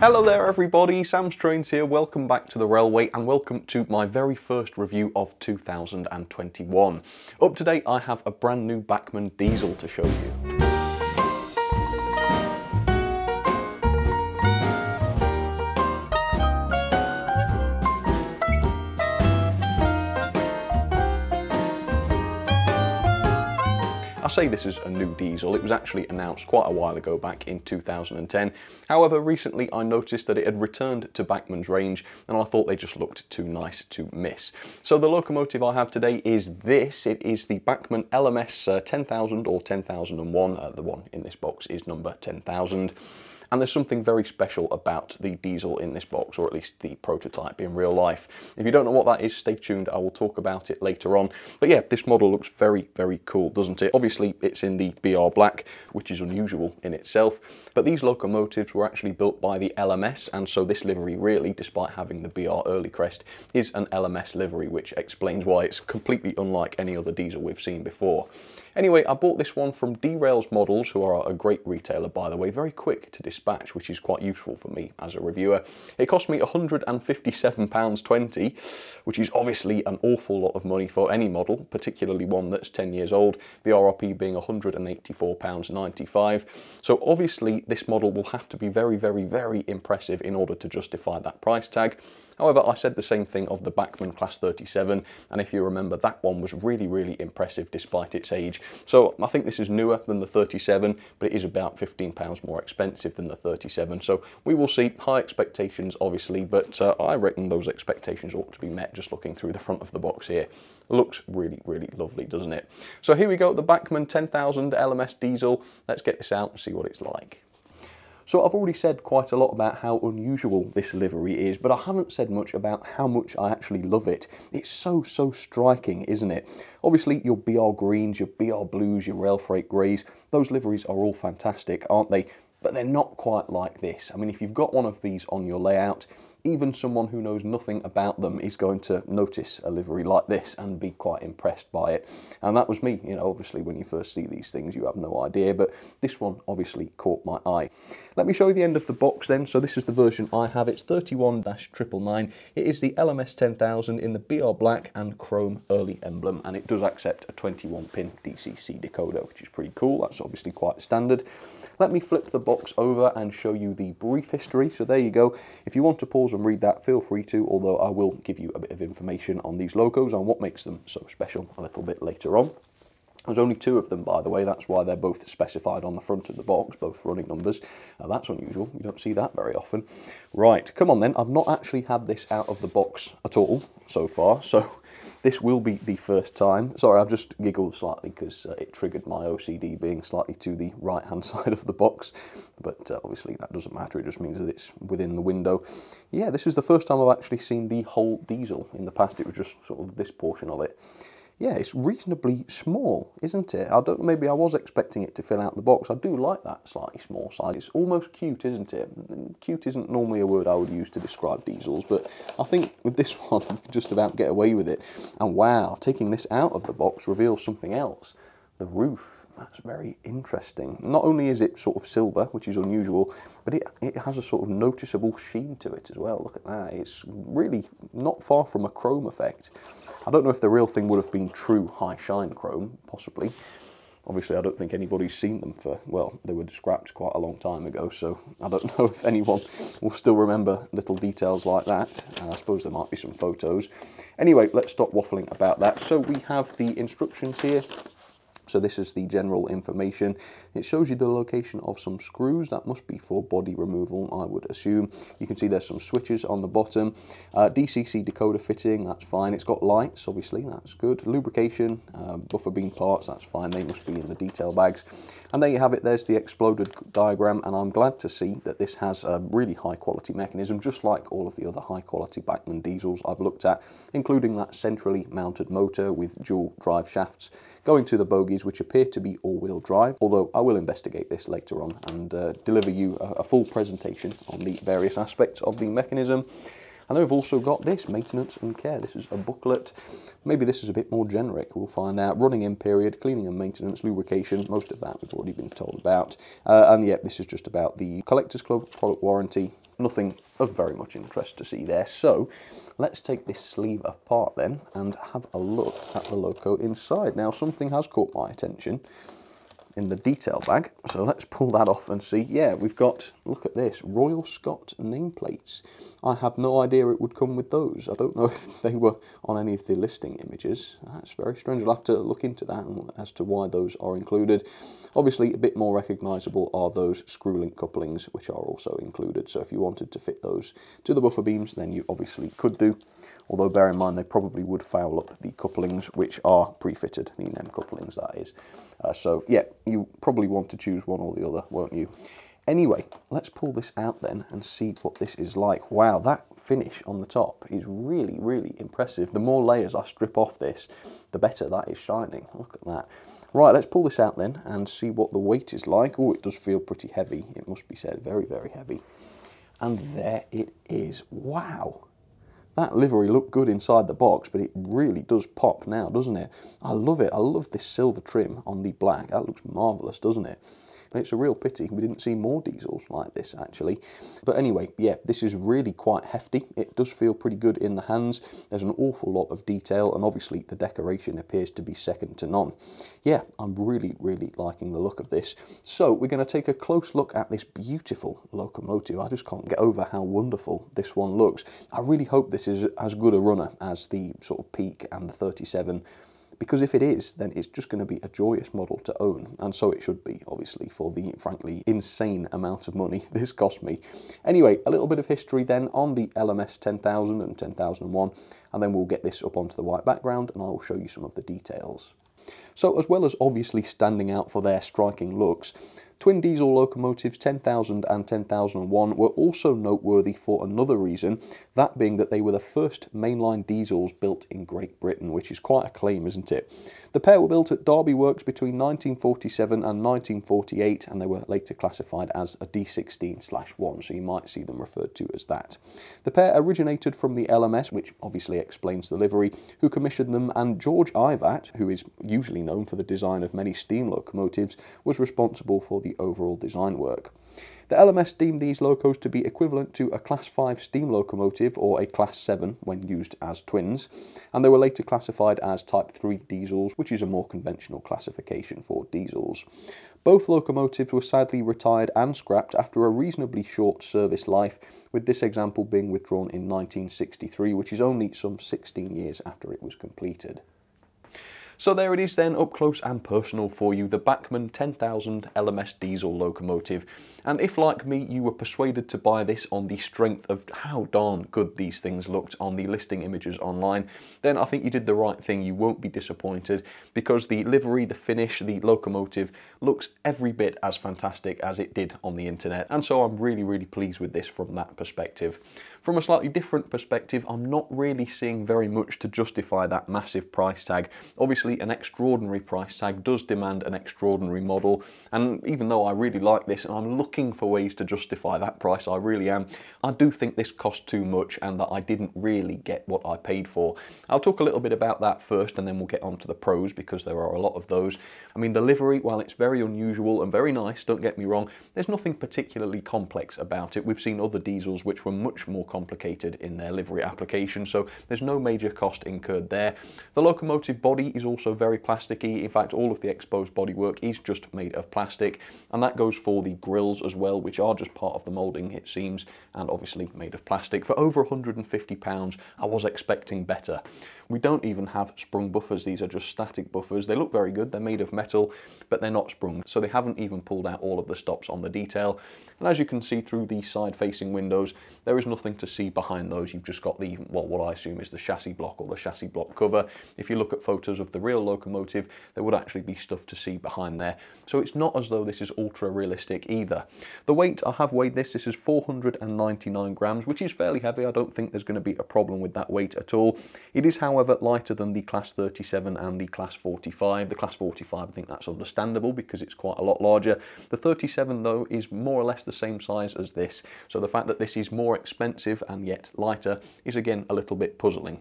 Hello there everybody, Sam's Trains here, welcome back to the Railway and welcome to my very first review of 2021. Up to date I have a brand new Bachmann diesel to show you. Say this is a new diesel, it was actually announced quite a while ago back in 2010. However, recently I noticed that it had returned to Bachmann's range and I thought they just looked too nice to miss. So the locomotive I have today is this. It is the Bachmann LMS uh, 10,000 or 10,001. Uh, the one in this box is number 10,000. And there's something very special about the diesel in this box, or at least the prototype in real life. If you don't know what that is, stay tuned. I will talk about it later on. But yeah, this model looks very, very cool, doesn't it? Obviously, it's in the BR Black, which is unusual in itself. But these locomotives were actually built by the LMS, and so this livery really, despite having the BR Early crest, is an LMS livery, which explains why it's completely unlike any other diesel we've seen before. Anyway, I bought this one from Derails Models, who are a great retailer, by the way, very quick to dispatch, which is quite useful for me as a reviewer. It cost me £157.20, which is obviously an awful lot of money for any model, particularly one that's 10 years old, the RRP being £184.95. So obviously this model will have to be very, very, very impressive in order to justify that price tag. However, I said the same thing of the Bachmann Class 37, and if you remember, that one was really, really impressive despite its age. So I think this is newer than the 37, but it is about £15 more expensive than the 37. So we will see high expectations, obviously, but uh, I reckon those expectations ought to be met just looking through the front of the box here. Looks really, really lovely, doesn't it? So here we go, the Bachmann 10,000 LMS diesel. Let's get this out and see what it's like. So I've already said quite a lot about how unusual this livery is, but I haven't said much about how much I actually love it. It's so, so striking, isn't it? Obviously, your BR greens, your BR blues, your rail freight greys, those liveries are all fantastic, aren't they? But they're not quite like this. I mean, if you've got one of these on your layout, even someone who knows nothing about them is going to notice a livery like this and be quite impressed by it. And that was me, you know, obviously when you first see these things you have no idea, but this one obviously caught my eye. Let me show you the end of the box then. So this is the version I have, it's 31-999. It is the LMS 10000 in the BR black and chrome early emblem, and it does accept a 21 pin DCC decoder, which is pretty cool. That's obviously quite standard. Let me flip the box over and show you the brief history. So there you go. If you want to pause and read that, feel free to, although I will give you a bit of information on these logos and what makes them so special a little bit later on. There's only two of them, by the way. That's why they're both specified on the front of the box, both running numbers. Uh, that's unusual. You don't see that very often. Right, come on then. I've not actually had this out of the box at all so far, so this will be the first time. Sorry, I've just giggled slightly because uh, it triggered my OCD being slightly to the right-hand side of the box. But uh, obviously that doesn't matter. It just means that it's within the window. Yeah, this is the first time I've actually seen the whole diesel. In the past, it was just sort of this portion of it yeah, it's reasonably small, isn't it? I don't. Maybe I was expecting it to fill out the box. I do like that slightly small size. It's almost cute, isn't it? Cute isn't normally a word I would use to describe diesels, but I think with this one, you can just about get away with it. And wow, taking this out of the box reveals something else. The roof. That's very interesting. Not only is it sort of silver, which is unusual, but it, it has a sort of noticeable sheen to it as well. Look at that. It's really not far from a chrome effect. I don't know if the real thing would have been true high shine chrome, possibly. Obviously, I don't think anybody's seen them for, well, they were scrapped quite a long time ago, so I don't know if anyone will still remember little details like that. Uh, I suppose there might be some photos. Anyway, let's stop waffling about that. So we have the instructions here so this is the general information. It shows you the location of some screws. That must be for body removal, I would assume. You can see there's some switches on the bottom. Uh, DCC decoder fitting, that's fine. It's got lights, obviously, that's good. Lubrication, uh, buffer beam parts, that's fine. They must be in the detail bags. And there you have it, there's the exploded diagram, and I'm glad to see that this has a really high quality mechanism, just like all of the other high quality Bachmann diesels I've looked at, including that centrally mounted motor with dual drive shafts going to the bogies, which appear to be all-wheel drive, although I will investigate this later on and uh, deliver you a, a full presentation on the various aspects of the mechanism. And then we've also got this, maintenance and care. This is a booklet. Maybe this is a bit more generic, we'll find out. Running in period, cleaning and maintenance, lubrication, most of that we've already been told about. Uh, and yet, this is just about the Collectors Club product warranty. Nothing of very much interest to see there. So let's take this sleeve apart then and have a look at the loco inside. Now something has caught my attention in the detail bag. So let's pull that off and see. Yeah, we've got, look at this, Royal Scot nameplates. I have no idea it would come with those. I don't know if they were on any of the listing images. That's very strange. I'll have to look into that as to why those are included. Obviously, a bit more recognisable are those screw link couplings, which are also included. So if you wanted to fit those to the buffer beams, then you obviously could do. Although bear in mind, they probably would foul up the couplings, which are pre-fitted, the NEM couplings that is. Uh, so yeah, you probably want to choose one or the other, won't you? Anyway, let's pull this out then and see what this is like. Wow, that finish on the top is really, really impressive. The more layers I strip off this, the better that is shining. Look at that. Right, let's pull this out then and see what the weight is like. Oh, it does feel pretty heavy. It must be said, very, very heavy. And there it is. Wow. That livery looked good inside the box, but it really does pop now, doesn't it? I love it. I love this silver trim on the black. That looks marvellous, doesn't it? It's a real pity we didn't see more diesels like this actually. But anyway, yeah, this is really quite hefty. It does feel pretty good in the hands. There's an awful lot of detail and obviously the decoration appears to be second to none. Yeah, I'm really, really liking the look of this. So we're going to take a close look at this beautiful locomotive. I just can't get over how wonderful this one looks. I really hope this is as good a runner as the sort of Peak and the 37 because if it is, then it's just going to be a joyous model to own, and so it should be, obviously, for the frankly insane amount of money this cost me. Anyway, a little bit of history then on the LMS 10000 and 10001, and then we'll get this up onto the white background and I will show you some of the details. So as well as obviously standing out for their striking looks, Twin diesel locomotives 10,000 and 10,001 were also noteworthy for another reason, that being that they were the first mainline diesels built in Great Britain, which is quite a claim, isn't it? The pair were built at Derby Works between 1947 and 1948, and they were later classified as a D16-1, so you might see them referred to as that. The pair originated from the LMS, which obviously explains the livery, who commissioned them, and George Ivatt, who is usually known for the design of many steam locomotives, was responsible for the overall design work. The LMS deemed these locos to be equivalent to a Class 5 steam locomotive or a Class 7 when used as twins, and they were later classified as Type 3 diesels, which is a more conventional classification for diesels. Both locomotives were sadly retired and scrapped after a reasonably short service life, with this example being withdrawn in 1963, which is only some 16 years after it was completed. So there it is then, up close and personal for you, the Bachmann 10,000 LMS diesel locomotive. And if, like me, you were persuaded to buy this on the strength of how darn good these things looked on the listing images online, then I think you did the right thing. You won't be disappointed because the livery, the finish, the locomotive looks every bit as fantastic as it did on the internet. And so I'm really, really pleased with this from that perspective. From a slightly different perspective, I'm not really seeing very much to justify that massive price tag. Obviously, an extraordinary price tag does demand an extraordinary model, and even though I really like this and I'm looking for ways to justify that price, I really am, I do think this cost too much and that I didn't really get what I paid for. I'll talk a little bit about that first and then we'll get on to the pros because there are a lot of those. I mean, the livery, while it's very unusual and very nice, don't get me wrong, there's nothing particularly complex about it. We've seen other diesels which were much more complicated in their livery application, so there's no major cost incurred there. The locomotive body is also very plasticky. In fact, all of the exposed bodywork is just made of plastic, and that goes for the grills as well, which are just part of the moulding, it seems, and obviously made of plastic. For over £150, I was expecting better. We don't even have sprung buffers. These are just static buffers. They look very good. They're made of metal, but they're not sprung. So they haven't even pulled out all of the stops on the detail. And as you can see through the side-facing windows, there is nothing to see behind those. You've just got the, well, what I assume is the chassis block or the chassis block cover. If you look at photos of the real locomotive, there would actually be stuff to see behind there. So it's not as though this is ultra realistic either. The weight, I have weighed this. This is 499 grams, which is fairly heavy. I don't think there's going to be a problem with that weight at all. It is, however, however lighter than the Class 37 and the Class 45. The Class 45, I think that's understandable because it's quite a lot larger. The 37 though is more or less the same size as this, so the fact that this is more expensive and yet lighter is again a little bit puzzling.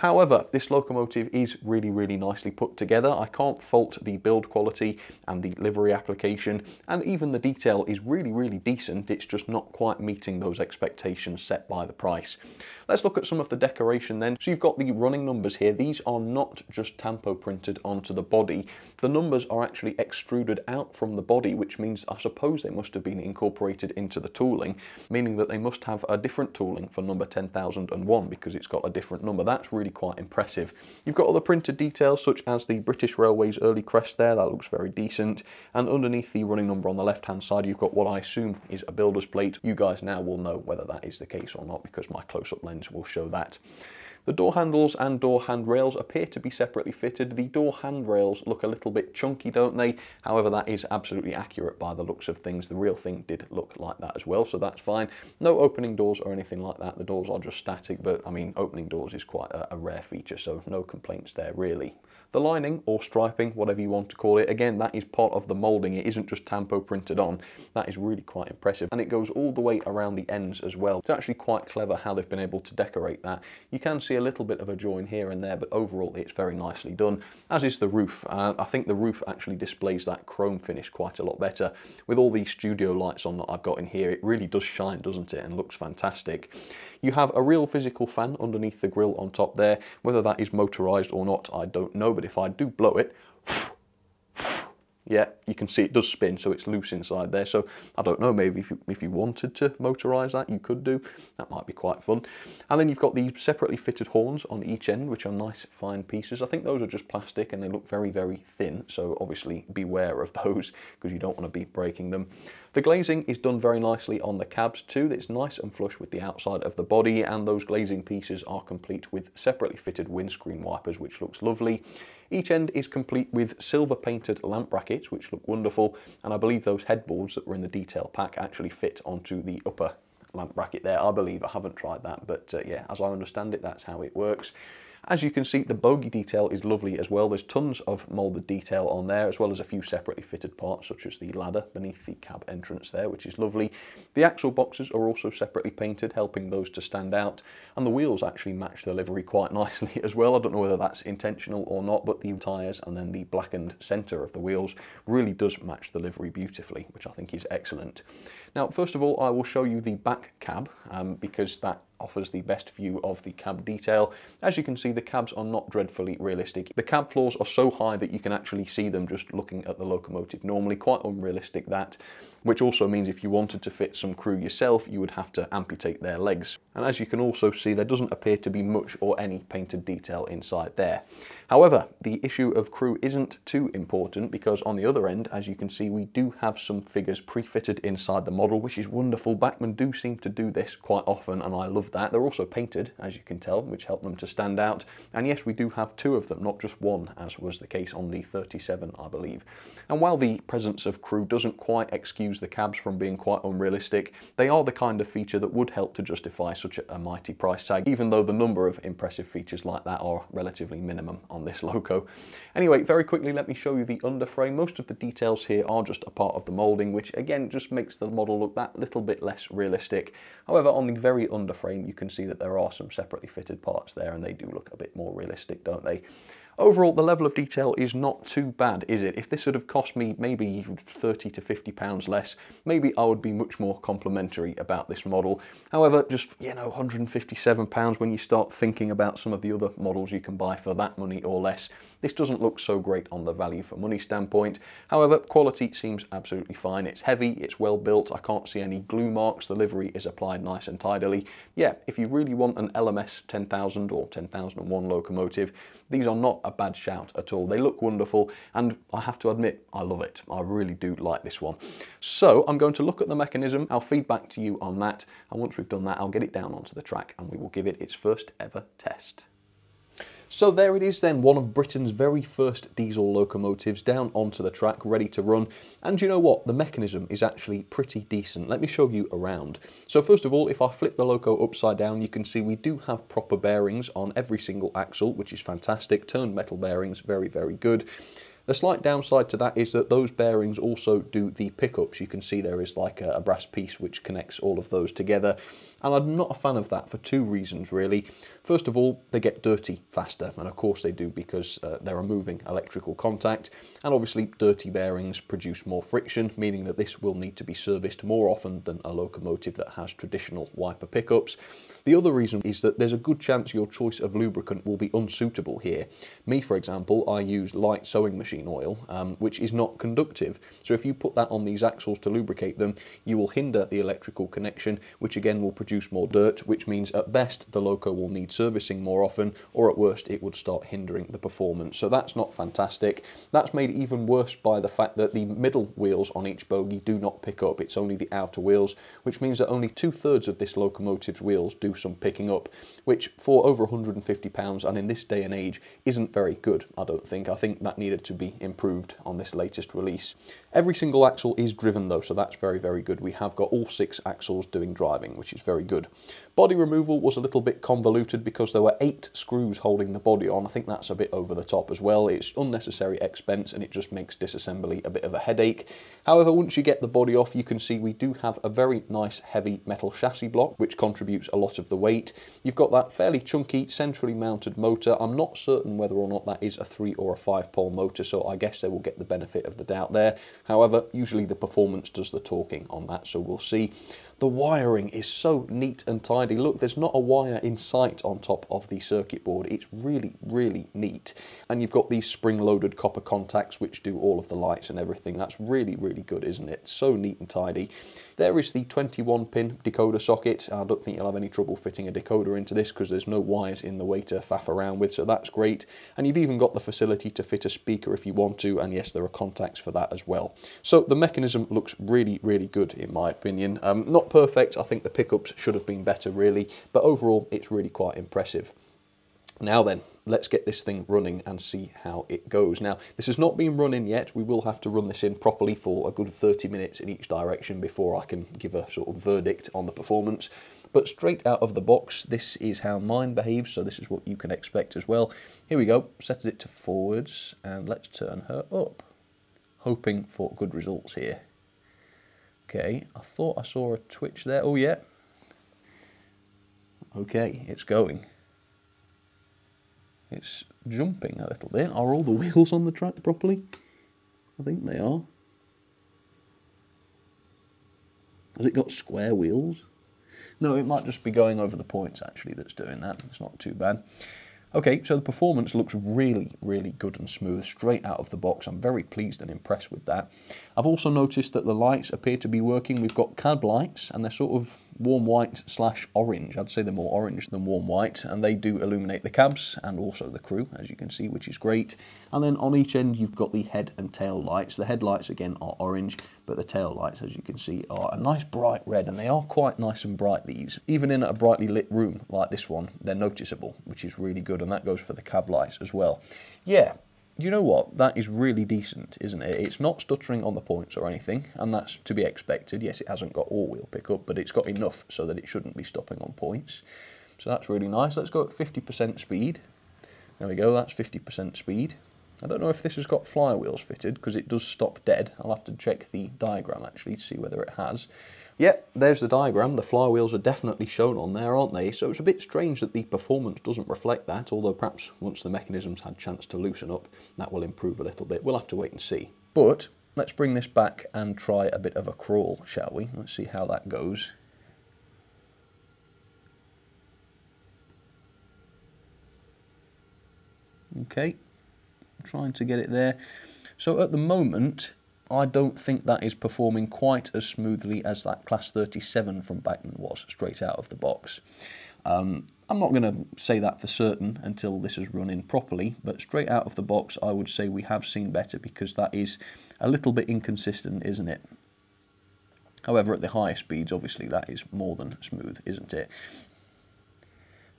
However, this locomotive is really, really nicely put together. I can't fault the build quality and the livery application, and even the detail is really, really decent. It's just not quite meeting those expectations set by the price. Let's look at some of the decoration then. So you've got the running numbers here. These are not just tampo printed onto the body. The numbers are actually extruded out from the body, which means I suppose they must have been incorporated into the tooling, meaning that they must have a different tooling for number 10,001 because it's got a different number. That's really quite impressive. You've got other printed details such as the British Railways early crest there. That looks very decent. And underneath the running number on the left hand side, you've got what I assume is a builder's plate. You guys now will know whether that is the case or not because my close-up lens will show that. The door handles and door handrails appear to be separately fitted. The door handrails look a little bit chunky, don't they? However, that is absolutely accurate by the looks of things. The real thing did look like that as well, so that's fine. No opening doors or anything like that. The doors are just static, but I mean, opening doors is quite a, a rare feature, so no complaints there really. The lining or striping, whatever you want to call it, again, that is part of the moulding. It isn't just tampo printed on. That is really quite impressive. And it goes all the way around the ends as well. It's actually quite clever how they've been able to decorate that. You can see a little bit of a join here and there, but overall it's very nicely done, as is the roof. Uh, I think the roof actually displays that chrome finish quite a lot better. With all these studio lights on that I've got in here, it really does shine, doesn't it, and looks fantastic. You have a real physical fan underneath the grill on top there. Whether that is motorised or not, I don't know, but if I do blow it, yeah, you can see it does spin, so it's loose inside there. So I don't know, maybe if you, if you wanted to motorize that, you could do. That might be quite fun. And then you've got the separately fitted horns on each end, which are nice fine pieces. I think those are just plastic and they look very, very thin. So obviously beware of those because you don't want to be breaking them. The glazing is done very nicely on the cabs too. It's nice and flush with the outside of the body and those glazing pieces are complete with separately fitted windscreen wipers, which looks lovely. Each end is complete with silver painted lamp brackets, which look wonderful, and I believe those headboards that were in the detail pack actually fit onto the upper lamp bracket there. I believe, I haven't tried that, but uh, yeah, as I understand it, that's how it works. As you can see, the bogie detail is lovely as well. There's tons of moulded detail on there, as well as a few separately fitted parts, such as the ladder beneath the cab entrance there, which is lovely. The axle boxes are also separately painted, helping those to stand out. And the wheels actually match the livery quite nicely as well. I don't know whether that's intentional or not, but the tyres and then the blackened centre of the wheels really does match the livery beautifully, which I think is excellent. Now, first of all, I will show you the back cab um, because that offers the best view of the cab detail. As you can see, the cabs are not dreadfully realistic. The cab floors are so high that you can actually see them just looking at the locomotive normally, quite unrealistic that, which also means if you wanted to fit some crew yourself, you would have to amputate their legs. And as you can also see, there doesn't appear to be much or any painted detail inside there. However, the issue of crew isn't too important because on the other end, as you can see, we do have some figures pre-fitted inside the model, which is wonderful. Bachmann do seem to do this quite often, and I love that. They're also painted, as you can tell, which help them to stand out. And yes, we do have two of them, not just one, as was the case on the 37, I believe. And while the presence of crew doesn't quite excuse the cabs from being quite unrealistic, they are the kind of feature that would help to justify such a mighty price tag, even though the number of impressive features like that are relatively minimum on this loco. Anyway, very quickly, let me show you the underframe. Most of the details here are just a part of the moulding, which again just makes the model look that little bit less realistic. However, on the very underframe, you can see that there are some separately fitted parts there, and they do look a bit more realistic, don't they? Overall, the level of detail is not too bad, is it? If this would have cost me maybe 30 to 50 pounds less, maybe I would be much more complimentary about this model. However, just, you know, 157 pounds when you start thinking about some of the other models you can buy for that money or less, this doesn't look so great on the value for money standpoint. However, quality seems absolutely fine. It's heavy, it's well built, I can't see any glue marks, the livery is applied nice and tidily. Yeah, if you really want an LMS 10,000 or 10,001 locomotive, these are not a bad shout at all. They look wonderful and I have to admit, I love it. I really do like this one. So I'm going to look at the mechanism, I'll feed back to you on that and once we've done that I'll get it down onto the track and we will give it its first ever test. So there it is then, one of Britain's very first diesel locomotives down onto the track, ready to run. And you know what? The mechanism is actually pretty decent. Let me show you around. So first of all, if I flip the loco upside down, you can see we do have proper bearings on every single axle, which is fantastic. Turned metal bearings, very, very good. The slight downside to that is that those bearings also do the pickups. You can see there is like a, brass piece which connects all of those together. And I'm not a fan of that for two reasons really. First of all, they get dirty faster, and of course they do because uh, they're removing electrical contact. And obviously dirty bearings produce more friction, meaning that this will need to be serviced more often than a locomotive that has traditional wiper pickups. The other reason is that there's a good chance your choice of lubricant will be unsuitable here. Me, for example, I use light sewing machine oil, um, which is not conductive. So if you put that on these axles to lubricate them, you will hinder the electrical connection, which again will produce more dirt, which means at best the loco will need servicing more often, or at worst it would start hindering the performance. So that's not fantastic. That's made even worse by the fact that the middle wheels on each bogie do not pick up. It's only the outer wheels, which means that only two thirds of this locomotive's wheels do some picking up, which for over 150 pounds and in this day and age isn't very good, I don't think. I think that needed to be improved on this latest release. Every single axle is driven though, so that's very, very good. We have got all six axles doing driving, which is very good. Body removal was a little bit convoluted because there were eight screws holding the body on. I think that's a bit over the top as well. It's unnecessary expense and it just makes disassembly a bit of a headache. However, once you get the body off, you can see we do have a very nice heavy metal chassis block, which contributes a lot of the weight. You've got that fairly chunky centrally mounted motor. I'm not certain whether or not that is a three or a five pole motor, so I guess they will get the benefit of the doubt there. However, usually the performance does the talking on that, so we'll see. The wiring is so neat and tidy. Look, there's not a wire in sight on top of the circuit board. It's really, really neat. And you've got these spring-loaded copper contacts which do all of the lights and everything. That's really, really good, isn't it? So neat and tidy. There is the 21-pin decoder socket. I don't think you'll have any trouble fitting a decoder into this because there's no wires in the way to faff around with, so that's great. And you've even got the facility to fit a speaker if you want to, and yes, there are contacts for that as well. So the mechanism looks really, really good in my opinion. Um, not perfect. I think the pickups should have been better really, but overall it's really quite impressive. Now then, let's get this thing running and see how it goes. Now, this has not been running yet. We will have to run this in properly for a good 30 minutes in each direction before I can give a sort of verdict on the performance. But straight out of the box, this is how mine behaves, so this is what you can expect as well. Here we go, set it to forwards, and let's turn her up. Hoping for good results here. Okay, I thought I saw a twitch there. Oh, yeah. Okay, it's going. It's jumping a little bit. Are all the wheels on the track properly? I think they are. Has it got square wheels? No, it might just be going over the points actually that's doing that. It's not too bad. Okay, so the performance looks really, really good and smooth straight out of the box. I'm very pleased and impressed with that. I've also noticed that the lights appear to be working. We've got cab lights and they're sort of warm white slash orange. I'd say they're more orange than warm white and they do illuminate the cabs and also the crew as you can see, which is great. And then on each end you've got the head and tail lights. The headlights again are orange, but the tail lights as you can see are a nice bright red and they are quite nice and bright these. Even in a brightly lit room like this one, they're noticeable, which is really good and that goes for the cab lights as well. Yeah, you know what? That is really decent, isn't it? It's not stuttering on the points or anything, and that's to be expected. Yes, it hasn't got all-wheel pickup, but it's got enough so that it shouldn't be stopping on points. So that's really nice. Let's go at 50% speed. There we go, that's 50% speed. I don't know if this has got flywheels fitted, because it does stop dead. I'll have to check the diagram, actually, to see whether it has. Yep, there's the diagram. The flywheels are definitely shown on there, aren't they? So it's a bit strange that the performance doesn't reflect that, although perhaps once the mechanisms had chance to loosen up, that will improve a little bit. We'll have to wait and see. But let's bring this back and try a bit of a crawl, shall we? Let's see how that goes. Okay, trying to get it there. So at the moment, I don't think that is performing quite as smoothly as that Class 37 from Bachmann was, straight out of the box. Um, I'm not going to say that for certain until this is running properly, but straight out of the box I would say we have seen better because that is a little bit inconsistent, isn't it? However, at the higher speeds, obviously that is more than smooth, isn't it?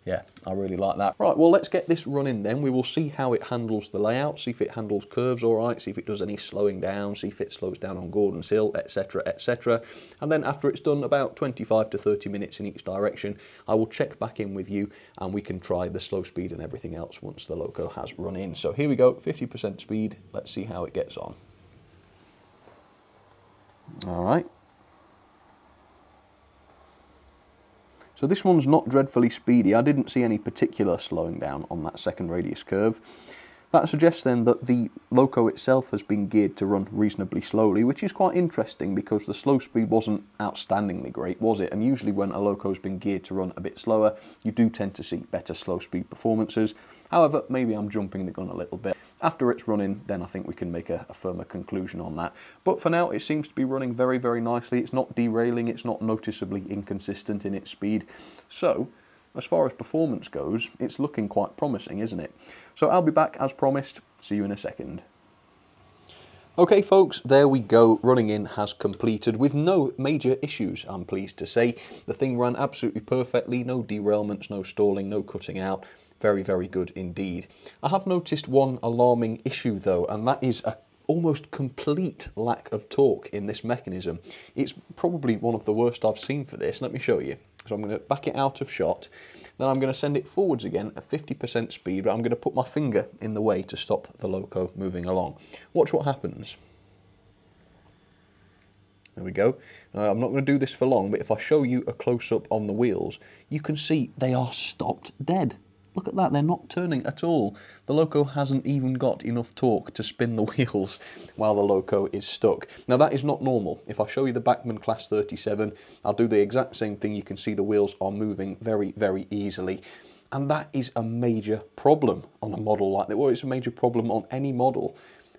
Yeah, I really like that. Right, well, let's get this running then. We will see how it handles the layout, see if it handles curves all right, see if it does any slowing down, see if it slows down on Gordon's Hill, etc., etc. And then after it's done about 25 to 30 minutes in each direction, I will check back in with you and we can try the slow speed and everything else once the loco has run in. So here we go, 50% speed. Let's see how it gets on. All right. So this one's not dreadfully speedy. I didn't see any particular slowing down on that second radius curve. That suggests then that the loco itself has been geared to run reasonably slowly, which is quite interesting because the slow speed wasn't outstandingly great, was it? And usually when a loco's been geared to run a bit slower, you do tend to see better slow speed performances. However, maybe I'm jumping the gun a little bit. After it's running, then I think we can make a, a, firmer conclusion on that. But for now, it seems to be running very, very nicely. It's not derailing, it's not noticeably inconsistent in its speed. So, as far as performance goes, it's looking quite promising, isn't it? So I'll be back as promised. See you in a second. Okay folks, there we go. Running in has completed with no major issues, I'm pleased to say. The thing ran absolutely perfectly, no derailments, no stalling, no cutting out. Very, very good indeed. I have noticed one alarming issue though, and that is a almost complete lack of torque in this mechanism. It's probably one of the worst I've seen for this. Let me show you. So I'm going to back it out of shot. Then I'm going to send it forwards again at 50% speed, but I'm going to put my finger in the way to stop the loco moving along. Watch what happens. There we go. Uh, I'm not going to do this for long, but if I show you a close-up on the wheels, you can see they are stopped dead. Look at that, they're not turning at all. The Loco hasn't even got enough torque to spin the wheels while the Loco is stuck. Now that is not normal. If I show you the Bachmann Class 37, I'll do the exact same thing. You can see the wheels are moving very, very easily. And that is a major problem on a model like that. Well, it's a major problem on any model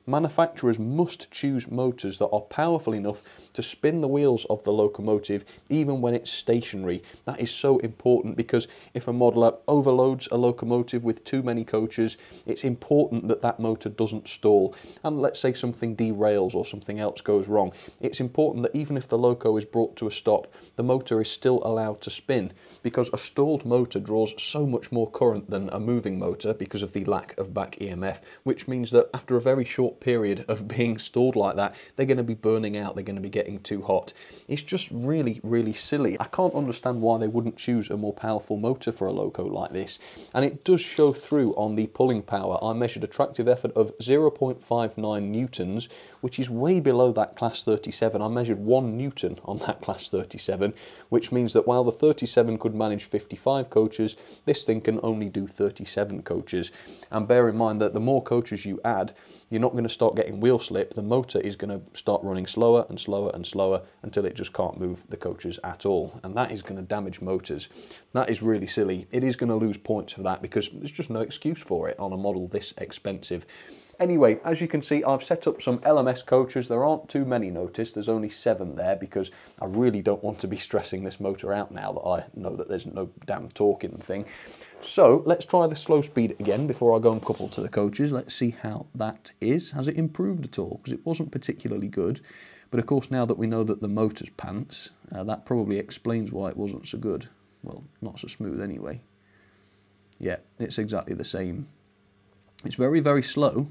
manufacturers must choose motors that are powerful enough to spin the wheels of the locomotive even when it's stationary. That is so important because if a modeler overloads a locomotive with too many coaches, it's important that that motor doesn't stall. And let's say something derails or something else goes wrong. It's important that even if the loco is brought to a stop, the motor is still allowed to spin because a stalled motor draws so much more current than a moving motor because of the lack of back EMF, which means that after a very short short period of being stored like that, they're going to be burning out, they're going to be getting too hot. It's just really, really silly. I can't understand why they wouldn't choose a more powerful motor for a loco like this. And it does show through on the pulling power. I measured a tractive effort of 0.59 newtons, which is way below that class 37. I measured one newton on that class 37, which means that while the 37 could manage 55 coaches, this thing can only do 37 coaches. And bear in mind that the more coaches you add, you're not going to start getting wheel slip. The motor is going to start running slower and slower and slower until it just can't move the coaches at all. And that is going to damage motors. That is really silly. It is going to lose points for that because there's just no excuse for it on a model this expensive. Anyway, as you can see, I've set up some LMS coaches. There aren't too many noticed. There's only seven there because I really don't want to be stressing this motor out now that I know that there's no damn torque in the thing. So let's try the slow speed again before I go and couple to the coaches. Let's see how that is. Has it improved at all? Because it wasn't particularly good. But of course, now that we know that the motor's pants, uh, that probably explains why it wasn't so good. Well, not so smooth anyway. Yeah, it's exactly the same. It's very, very slow,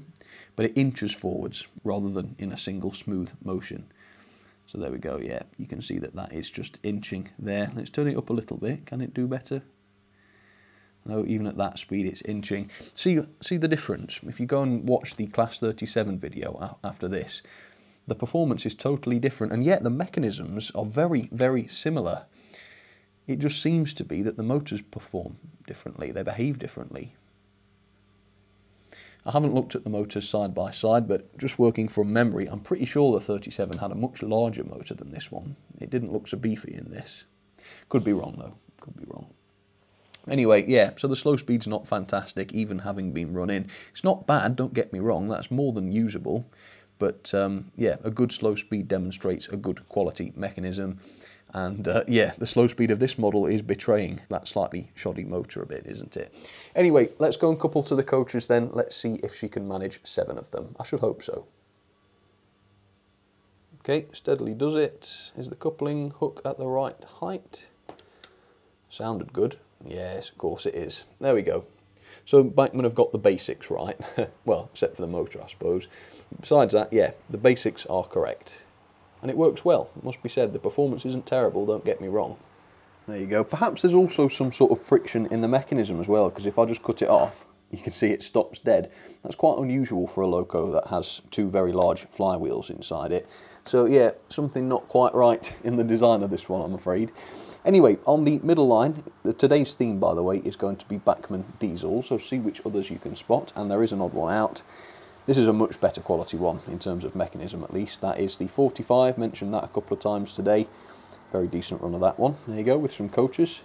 but it inches forwards rather than in a single smooth motion. So there we go, yeah, you can see that that is just inching there. Let's turn it up a little bit. Can it do better? No, even at that speed it's inching. See, see the difference? If you go and watch the Class 37 video after this, the performance is totally different, and yet the mechanisms are very, very similar. It just seems to be that the motors perform differently, they behave differently. I haven't looked at the motors side by side, but just working from memory, I'm pretty sure the 37 had a much larger motor than this one. It didn't look so beefy in this. Could be wrong though, could be wrong. Anyway, yeah, so the slow speed's not fantastic, even having been run in. It's not bad, don't get me wrong, that's more than usable. But um, yeah, a good slow speed demonstrates a good quality mechanism. And uh, yeah, the slow speed of this model is betraying that slightly shoddy motor a bit, isn't it? Anyway, let's go and couple to the coaches then. Let's see if she can manage seven of them. I should hope so. Okay, steadily does it. Is the coupling hook at the right height? Sounded good. Yes, of course it is. There we go. So Bachmann have got the basics right. well, except for the motor, I suppose. Besides that, yeah, the basics are correct. And it works well, it must be said. The performance isn't terrible, don't get me wrong. There you go. Perhaps there's also some sort of friction in the mechanism as well, because if I just cut it off, you can see it stops dead. That's quite unusual for a loco that has two very large flywheels inside it. So yeah, something not quite right in the design of this one, I'm afraid. Anyway, on the middle line, today's theme, by the way, is going to be Bachmann diesel, so see which others you can spot, and there is an odd one out. This is a much better quality one, in terms of mechanism at least. That is the 45, mentioned that a couple of times today. Very decent run of that one. There you go, with some coaches.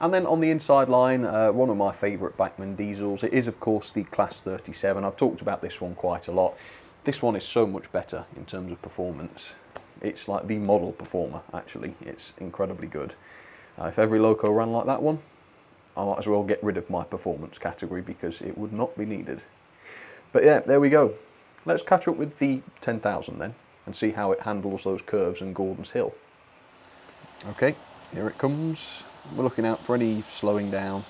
And then on the inside line, uh, one of my favourite Bachmann diesels, it is of course the Class 37. I've talked about this one quite a lot. This one is so much better in terms of performance. It's like the model performer, actually. It's incredibly good. Uh, if every loco ran like that one, I might as well get rid of my performance category because it would not be needed. But yeah, there we go. Let's catch up with the 10,000 then and see how it handles those curves and Gordon's Hill. Okay, here it comes. We're looking out for any slowing down.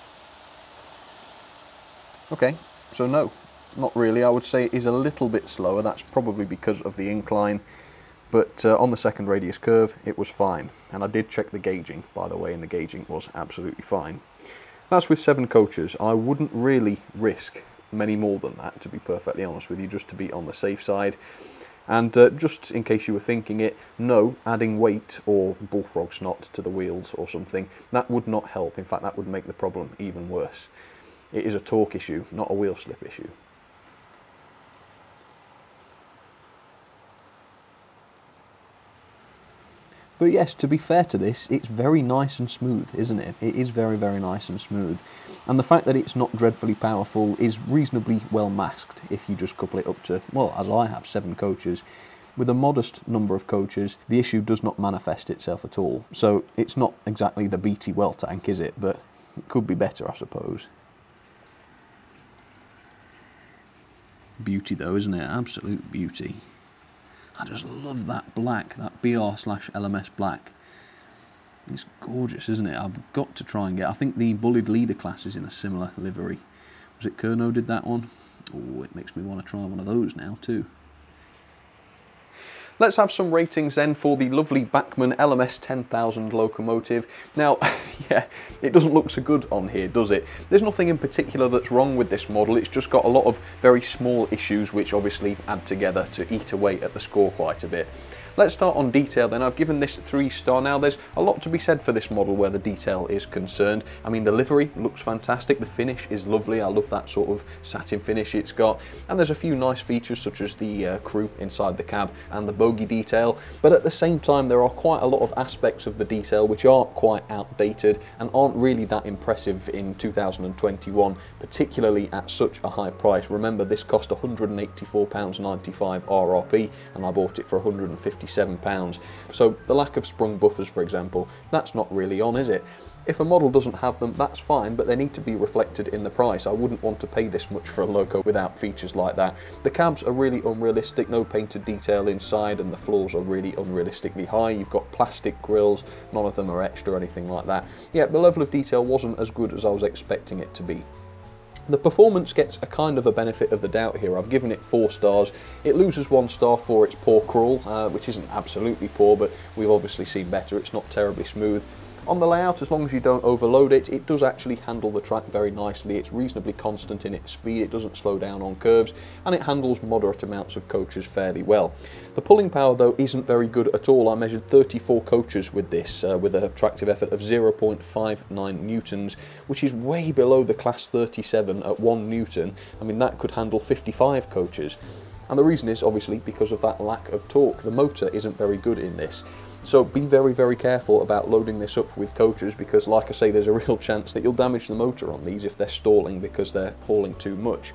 Okay, so no, not really. I would say it is a little bit slower. That's probably because of the incline. But uh, on the second radius curve, it was fine. And I did check the gauging, by the way, and the gauging was absolutely fine. That's with seven coaches. I wouldn't really risk many more than that, to be perfectly honest with you, just to be on the safe side. And uh, just in case you were thinking it, no, adding weight or bullfrog snot to the wheels or something, that would not help. In fact, that would make the problem even worse. It is a torque issue, not a wheel slip issue. But yes, to be fair to this, it's very nice and smooth, isn't it? It is very, very nice and smooth. And the fact that it's not dreadfully powerful is reasonably well masked if you just couple it up to, well, as I have, seven coaches. With a modest number of coaches, the issue does not manifest itself at all. So it's not exactly the Beattie well tank, is it? But it could be better, I suppose. Beauty though, isn't it? Absolute beauty. I just love that black, that BR slash LMS black. It's gorgeous, isn't it? I've got to try and get. I think the Bulleid Leader class is in a similar livery. Was it Kernow did that one? Oh, it makes me want to try one of those now too. Let's have some ratings then for the lovely Bachmann LMS 10,000 locomotive. Now, yeah, it doesn't look so good on here, does it? There's nothing in particular that's wrong with this model. It's just got a lot of very small issues which obviously add together to eat away at the score quite a bit. Let's start on detail then. I've given this three star. Now there's a lot to be said for this model where the detail is concerned. I mean the livery looks fantastic, the finish is lovely, I love that sort of satin finish it's got and there's a few nice features such as the uh, crew inside the cab and the bogie detail but at the same time there are quite a lot of aspects of the detail which are quite outdated and aren't really that impressive in 2021 particularly at such a high price. Remember this cost £184.95 RRP and I bought it for 150 £57. So the lack of sprung buffers, for example, that's not really on, is it? If a model doesn't have them, that's fine, but they need to be reflected in the price. I wouldn't want to pay this much for a loco without features like that. The cabs are really unrealistic, no painted detail inside, and the floors are really unrealistically high. You've got plastic grills, none of them are extra or anything like that. Yeah, the level of detail wasn't as good as I was expecting it to be. The performance gets a kind of a benefit of the doubt here. I've given it four stars. It loses one star for its poor crawl, uh, which isn't absolutely poor, but we've obviously seen better. It's not terribly smooth. On the layout, as long as you don't overload it, it does actually handle the track very nicely. It's reasonably constant in its speed, it doesn't slow down on curves, and it handles moderate amounts of coaches fairly well. The pulling power, though, isn't very good at all. I measured 34 coaches with this, uh, with a tractive effort of 0.59 newtons, which is way below the class 37 at 1 newton. I mean, that could handle 55 coaches. And the reason is obviously because of that lack of torque. The motor isn't very good in this. So be very, very careful about loading this up with coaches because like I say, there's a real chance that you'll damage the motor on these if they're stalling because they're hauling too much.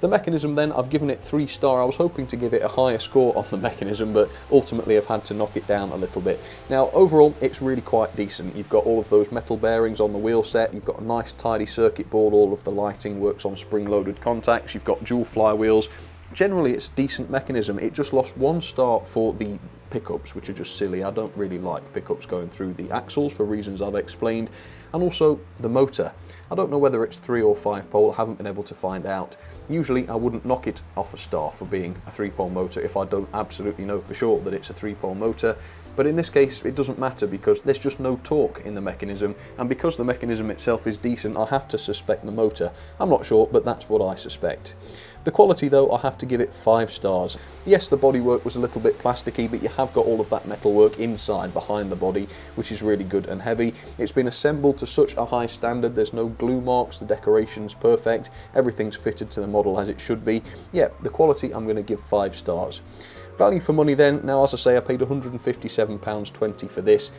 The mechanism then, I've given it 3 star. I was hoping to give it a higher score on the mechanism, but ultimately I've had to knock it down a little bit. Now, overall, it's really quite decent. You've got all of those metal bearings on the wheel set, you've got a nice tidy circuit board, all of the lighting works on spring-loaded contacts, you've got dual flywheels, generally it's a decent mechanism. It just lost one star for the pickups, which are just silly. I don't really like pickups going through the axles for reasons I've explained. And also the motor. I don't know whether it's three or five pole, I haven't been able to find out. Usually I wouldn't knock it off a star for being a three pole motor if I don't absolutely know for sure that it's a three pole motor. But in this case, it doesn't matter because there's just no torque in the mechanism, and because the mechanism itself is decent, I have to suspect the motor. I'm not sure, but that's what I suspect. The quality though, I have to give it 5 stars. Yes, the bodywork was a little bit plasticky, but you have got all of that metalwork inside behind the body, which is really good and heavy. It's been assembled to such a high standard, there's no glue marks, the decoration's perfect, everything's fitted to the model as it should be. Yeah, the quality I'm going to give 5 stars. Value for money then, now as I say I paid £157.20 for this,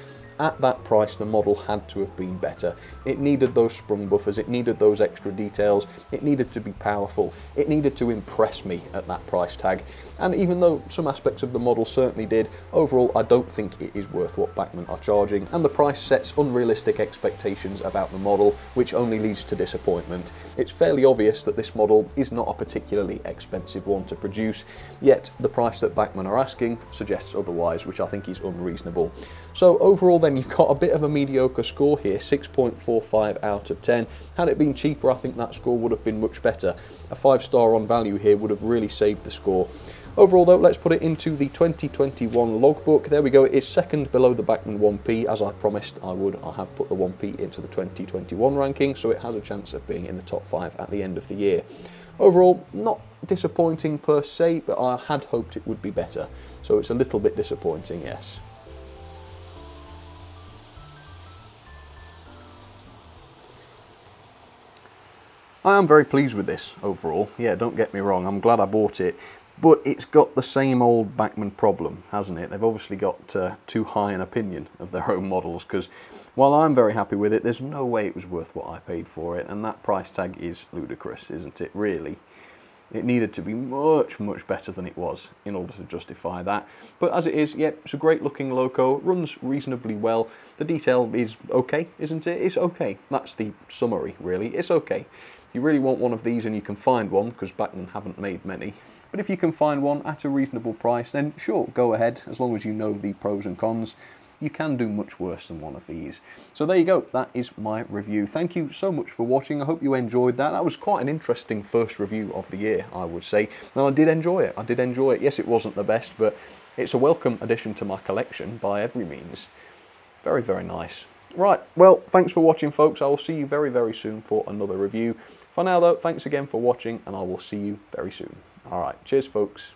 at that price the model had to have been better. It needed those sprung buffers, it needed those extra details, it needed to be powerful, it needed to impress me at that price tag. And even though some aspects of the model certainly did, overall I don't think it is worth what Bachmann are charging and the price sets unrealistic expectations about the model which only leads to disappointment. It's fairly obvious that this model is not a particularly expensive one to produce, yet the price that Bachmann are asking suggests otherwise which I think is unreasonable. So overall then you've got a bit of a mediocre score here, 6.45 out of 10. Had it been cheaper, I think that score would have been much better. A five star on value here would have really saved the score. Overall though, let's put it into the 2021 logbook. There we go, it is second below the Bachmann 1P. As I promised I would, I have put the 1P into the 2021 ranking, so it has a chance of being in the top five at the end of the year. Overall, not disappointing per se, but I had hoped it would be better. So it's a little bit disappointing, yes. I am very pleased with this overall. Yeah, don't get me wrong, I'm glad I bought it. But it's got the same old Bachmann problem, hasn't it? They've obviously got uh, too high an opinion of their own models because while I'm very happy with it, there's no way it was worth what I paid for it. And that price tag is ludicrous, isn't it, really? It needed to be much, much better than it was in order to justify that. But as it is, yeah, it's a great looking loco, runs reasonably well. The detail is okay, isn't it? It's okay. That's the summary, really. It's okay. If you really want one of these and you can find one, because Bachmann haven't made many, but if you can find one at a reasonable price, then sure, go ahead, as long as you know the pros and cons. You can do much worse than one of these. So there you go, that is my review. Thank you so much for watching, I hope you enjoyed that. That was quite an interesting first review of the year, I would say. And I did enjoy it, I did enjoy it. Yes, it wasn't the best, but it's a welcome addition to my collection by every means. Very, very nice. Right, well, thanks for watching, folks. I will see you very, very soon for another review. For now, though, thanks again for watching, and I will see you very soon. All right, cheers, folks.